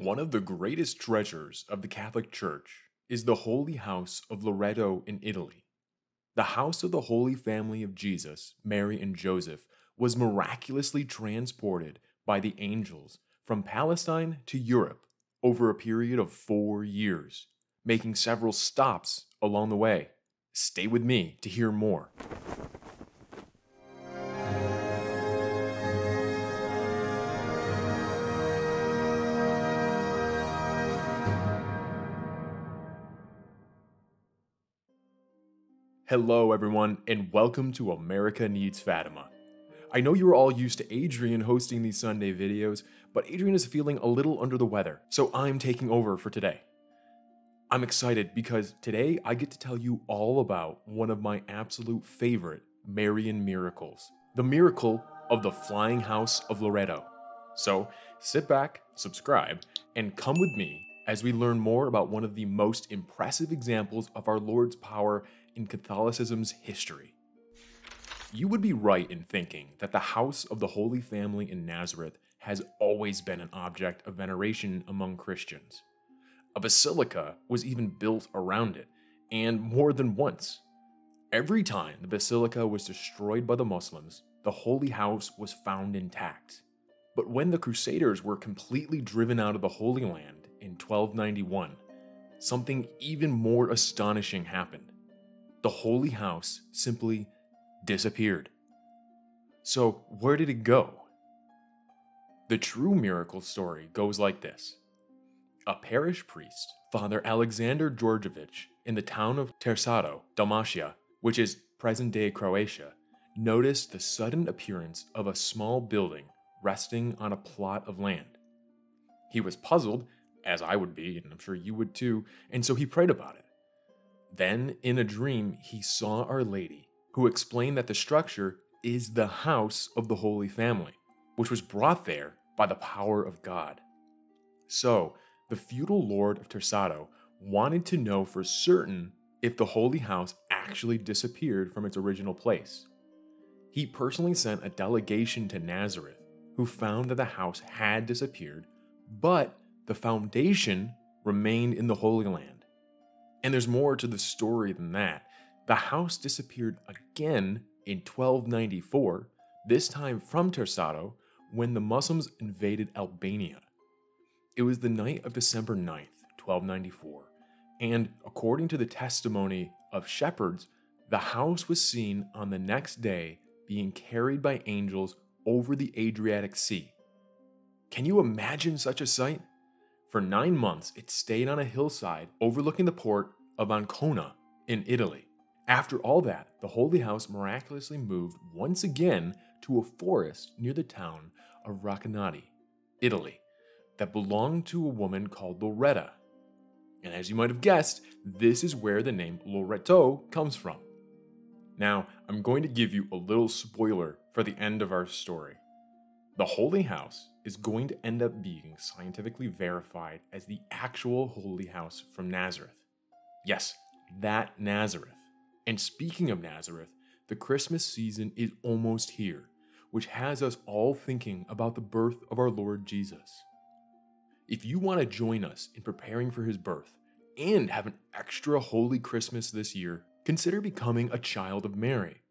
One of the greatest treasures of the Catholic Church is the Holy House of Loreto in Italy. The house of the Holy Family of Jesus, Mary, and Joseph was miraculously transported by the angels from Palestine to Europe over a period of four years, making several stops along the way. Stay with me to hear more. Hello, everyone, and welcome to America Needs Fatima. I know you're all used to Adrian hosting these Sunday videos, but Adrian is feeling a little under the weather, so I'm taking over for today. I'm excited because today I get to tell you all about one of my absolute favorite Marian miracles the miracle of the Flying House of Loreto. So sit back, subscribe, and come with me as we learn more about one of the most impressive examples of our Lord's power in Catholicism's history. You would be right in thinking that the house of the Holy Family in Nazareth has always been an object of veneration among Christians. A basilica was even built around it, and more than once. Every time the basilica was destroyed by the Muslims, the Holy House was found intact. But when the Crusaders were completely driven out of the Holy Land in 1291, something even more astonishing happened the Holy House simply disappeared. So, where did it go? The true miracle story goes like this A parish priest, Father Alexander Georgevich, in the town of Tersato, Dalmatia, which is present day Croatia, noticed the sudden appearance of a small building resting on a plot of land. He was puzzled, as I would be, and I'm sure you would too, and so he prayed about it. Then, in a dream, he saw Our Lady, who explained that the structure is the house of the Holy Family, which was brought there by the power of God. So, the feudal lord of Tersato wanted to know for certain if the Holy House actually disappeared from its original place. He personally sent a delegation to Nazareth, who found that the house had disappeared, but the foundation remained in the Holy Land. And there's more to the story than that. The house disappeared again in 1294, this time from Tersato, when the Muslims invaded Albania. It was the night of December 9th, 1294, and according to the testimony of shepherds, the house was seen on the next day being carried by angels over the Adriatic Sea. Can you imagine such a sight? For nine months, it stayed on a hillside overlooking the port of Ancona in Italy. After all that, the Holy House miraculously moved once again to a forest near the town of Recanati, Italy, that belonged to a woman called Loretta. And as you might have guessed, this is where the name Loreto comes from. Now, I'm going to give you a little spoiler for the end of our story. The Holy House is going to end up being scientifically verified as the actual Holy House from Nazareth. Yes, that Nazareth. And speaking of Nazareth, the Christmas season is almost here, which has us all thinking about the birth of our Lord Jesus. If you want to join us in preparing for his birth and have an extra holy Christmas this year, consider becoming a child of Mary.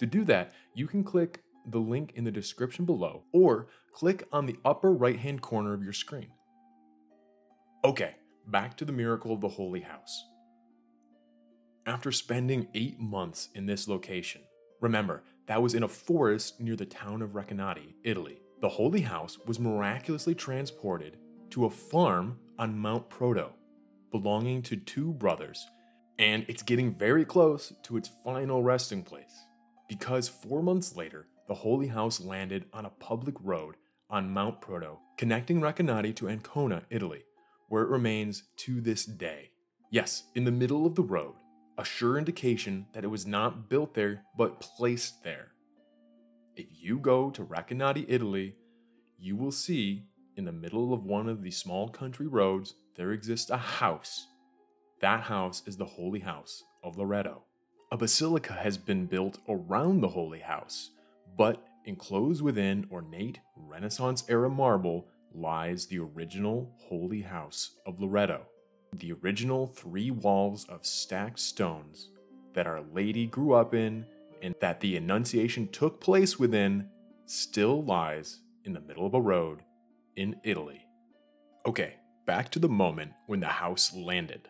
To do that, you can click the link in the description below or click on the upper right hand corner of your screen. Okay, back to the miracle of the Holy House. After spending eight months in this location, remember, that was in a forest near the town of Recanati, Italy, the Holy House was miraculously transported to a farm on Mount Proto, belonging to two brothers, and it's getting very close to its final resting place. Because four months later, the Holy House landed on a public road on Mount Proto, connecting Recanati to Ancona, Italy, where it remains to this day. Yes, in the middle of the road, a sure indication that it was not built there but placed there. If you go to Recanati, Italy, you will see in the middle of one of the small country roads there exists a house. That house is the Holy House of Loreto. A basilica has been built around the Holy House, but enclosed within ornate Renaissance era marble lies the original holy house of Loreto, the original three walls of stacked stones that Our Lady grew up in and that the Annunciation took place within still lies in the middle of a road in Italy. Okay, back to the moment when the house landed.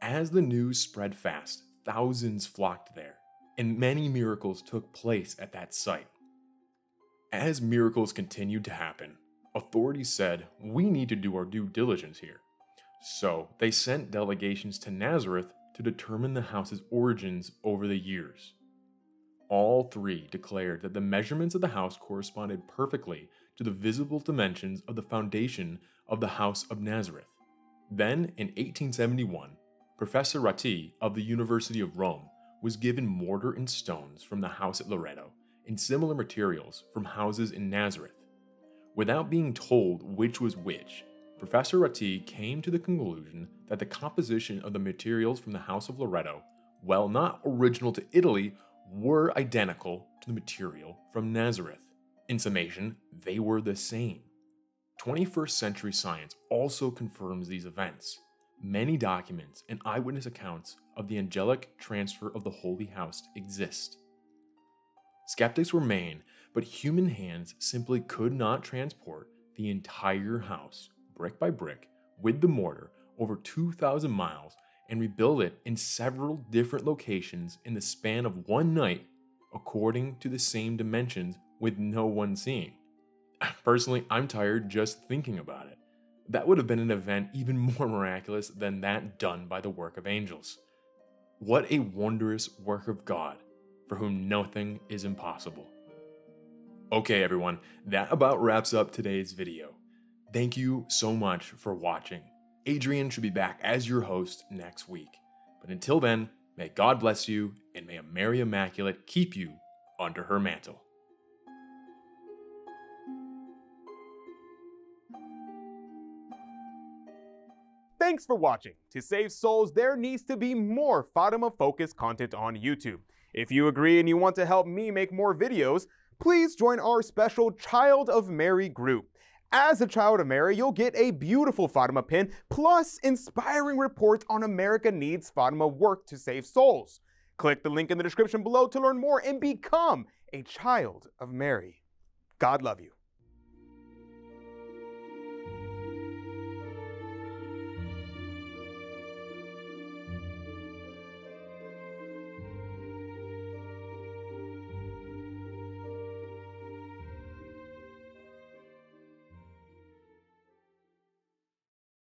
As the news spread fast, thousands flocked there, and many miracles took place at that site. As miracles continued to happen, authorities said, We need to do our due diligence here. So they sent delegations to Nazareth to determine the house's origins over the years. All three declared that the measurements of the house corresponded perfectly to the visible dimensions of the foundation of the House of Nazareth. Then, in 1871, Professor Ratti of the University of Rome was given mortar and stones from the house at Loreto and similar materials from houses in Nazareth. Without being told which was which, Professor Ratti came to the conclusion that the composition of the materials from the House of Loreto, while not original to Italy, were identical to the material from Nazareth. In summation, they were the same. 21st century science also confirms these events. Many documents and eyewitness accounts of the angelic transfer of the Holy House exist. Skeptics remain, but human hands simply could not transport the entire house, brick by brick, with the mortar over 2,000 miles and rebuild it in several different locations in the span of one night according to the same dimensions with no one seeing. Personally, I'm tired just thinking about it. That would have been an event even more miraculous than that done by the work of angels. What a wondrous work of God, for whom nothing is impossible. Okay, everyone, that about wraps up today's video. Thank you so much for watching. Adrian should be back as your host next week. But until then, may God bless you and may a Mary Immaculate keep you under her mantle. Thanks for watching. To save souls, there needs to be more Fatima-focused content on YouTube. If you agree and you want to help me make more videos, please join our special Child of Mary group. As a Child of Mary, you'll get a beautiful Fatima pin, plus inspiring reports on America Needs Fatima work to save souls. Click the link in the description below to learn more and become a Child of Mary. God love you.